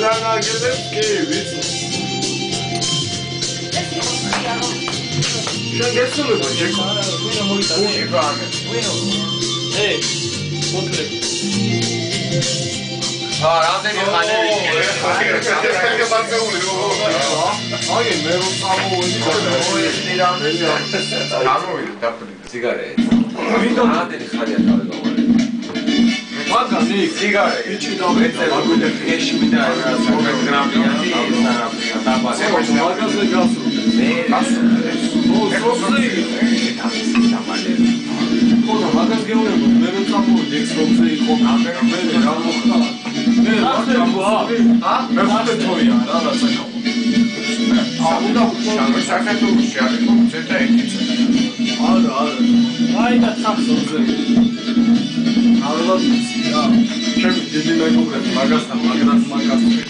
ძალიან აგელებს კი ვიცი შენ გესულება ჯეკო ვინო მოიტანე? გუში ბანე ვინო? ე, მოკლე. ა რამდენი ხანი აი მე რომ წამოვედი ვიცი გამოვიდა დაფრინდა სიგარეტი რამდენი ხანია თავი? გავარე მაგანი სიგარეტი იჩი და ვეცე ვაგუნე ფეში მინდა მაგაზე გასული მე ო სოხლი ხოდა მაგას გეუბნება მე რომ წამოვედი ექს რომზე იყო. მე რა მოხდა? მე რა ჩამოვა ა? მე ხუთე თოია რა რაცა აა უნდა შანო საქართველოს შეარიყო ზედა ეკიცე არა არა. აი და თხახსოვზე. ალბათ იცი რა ჩემი დიდი მეგობრები მაგასთან მაგას მაგას